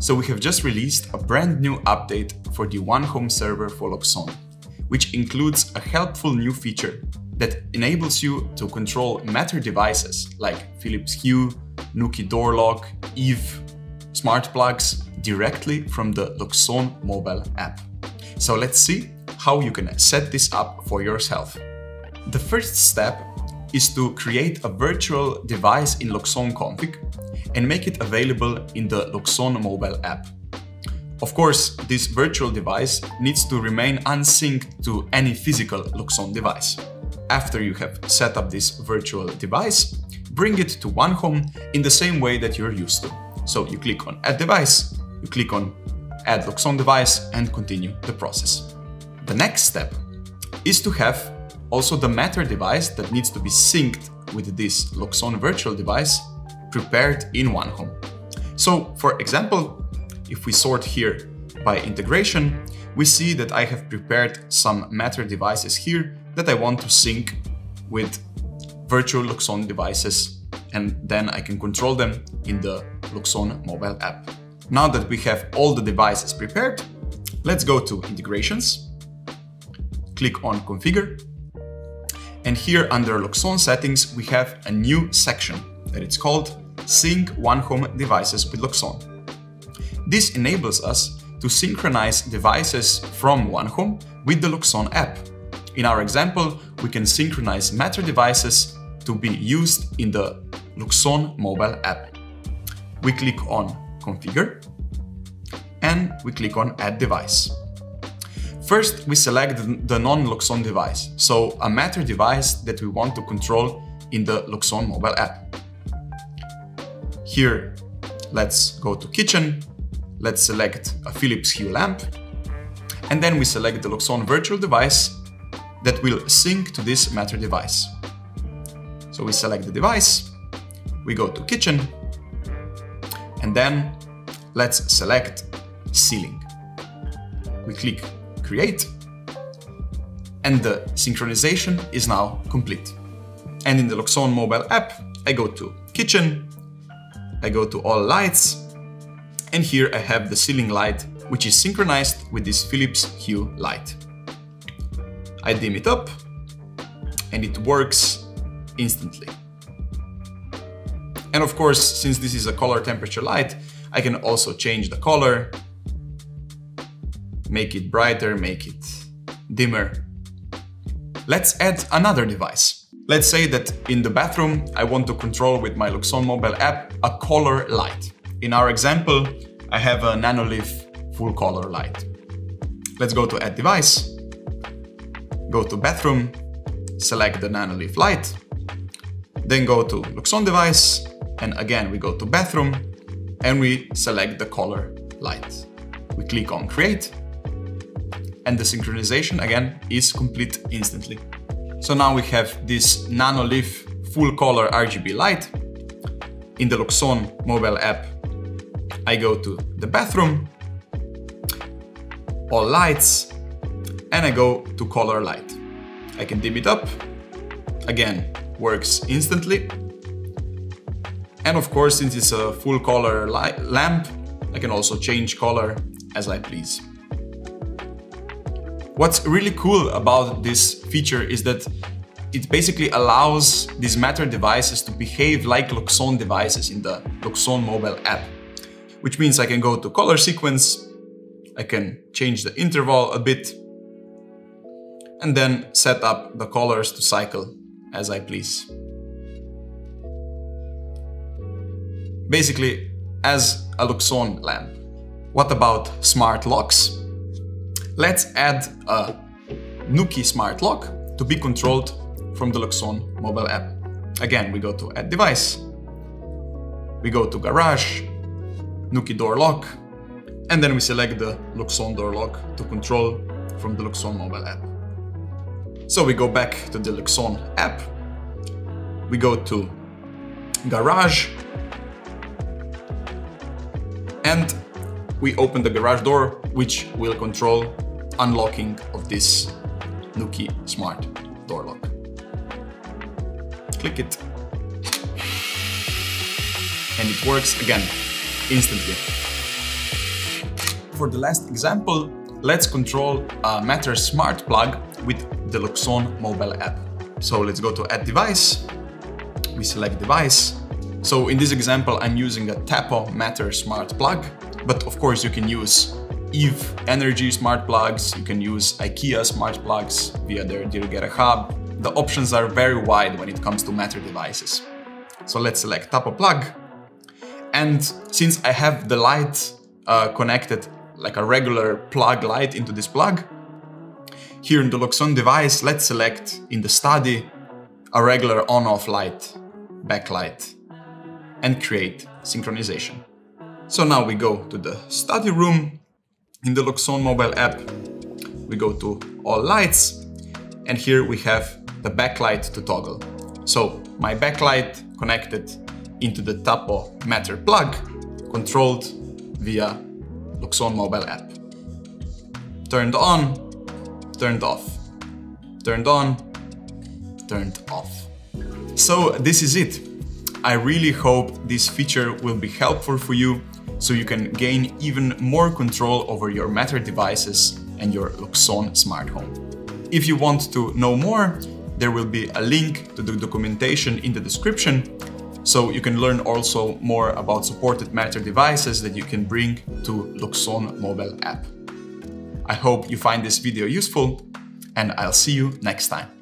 So we have just released a brand new update for the 1Home server for Loxone, which includes a helpful new feature that enables you to control Matter devices like Philips Hue, Nuki door lock, Eve, smart plugs directly from the Loxone mobile app. So let's see how you can set this up for yourself. The first step is to create a virtual device in Loxone config and make it available in the Loxone mobile app. Of course, this virtual device needs to remain unsynced to any physical Loxone device. After you have set up this virtual device, bring it to 1Home in the same way that you're used to. So you click on Add Device, you click on Add Loxone Device and continue the process. The next step is to have also the Matter device that needs to be synced with this Loxone virtual device prepared in 1Home. So for example, if we sort here by integration, we see that I have prepared some Matter devices here that I want to sync with virtual Loxone devices and then I can control them in the Loxone mobile app. Now that we have all the devices prepared, let's go to integrations, click on configure, and here under Loxone settings we have a new section that it's called Sync 1Home Devices with Loxone. This enables us to synchronize devices from 1Home with the Loxone app. In our example, we can synchronize Matter devices to be used in the Loxone mobile app. We click on Configure and we click on Add Device. First, we select the non-Loxone device, so a Matter device that we want to control in the Loxone mobile app. Here, let's go to Kitchen, let's select a Philips Hue lamp, and then we select the Loxone virtual device that will sync to this Matter device. So we select the device, we go to Kitchen, and then let's select Ceiling. We click Create, and the synchronization is now complete. And in the Loxone mobile app, I go to Kitchen, I go to All Lights, and here I have the ceiling light, which is synchronized with this Philips Hue light. I dim it up, and it works instantly. And of course, since this is a color temperature light, I can also change the color, make it brighter, make it dimmer. Let's add another device. Let's say that in the bathroom, I want to control with my Loxone mobile app a color light. In our example, I have a Nanoleaf full color light. Let's go to add device, go to bathroom, select the Nanoleaf light, then go to Loxone device, and again we go to bathroom, and we select the color light. We click on create, and the synchronization again is complete instantly. So now we have this Nanoleaf full color RGB light. In the Loxone mobile app, I go to the bathroom, all lights, and I go to color light. I can dim it up, again, works instantly. And of course, since it's a full color lamp, I can also change color as I please. What's really cool about this feature is that it basically allows these Matter devices to behave like Loxone devices in the Loxone mobile app. Which means I can go to color sequence, I can change the interval a bit, and then set up the colors to cycle as I please. Basically, as a Loxone lamp. What about smart locks? Let's add a Nuki smart lock to be controlled from the Loxone mobile app. Again, we go to Add Device, we go to Garage, Nuki door lock, and then we select the Loxone door lock to control from the Loxone mobile app. So we go back to the Loxone app, we go to Garage, and we open the garage door, which will control unlocking of this Nuki smart door lock. Click it. And it works again, instantly. for the last example, let's control a Matter Smart plug with the Loxone mobile app. So let's go to Add Device, we select Device. So in this example, I'm using a Tapo Matter Smart plug, but of course you can use Eve Energy smart plugs, you can use IKEA smart plugs via their Dirigera hub. The options are very wide when it comes to Matter devices. So let's select Tapo plug. And since I have the light uh, connected like a regular plug light into this plug, here in the Loxone device, let's select in the study a regular on-off light, backlight, and create synchronization. So now we go to the study room in the Loxone mobile app, we go to all lights and here we have the backlight to toggle. So my backlight connected into the Tapo Matter plug, controlled via Loxone mobile app. Turned on, turned off, turned on, turned off. So this is it. I really hope this feature will be helpful for you so you can gain even more control over your Matter devices and your Loxone smart home. If you want to know more, there will be a link to the documentation in the description, so you can learn also more about supported Matter devices that you can bring to Loxone mobile app. I hope you find this video useful, and I'll see you next time.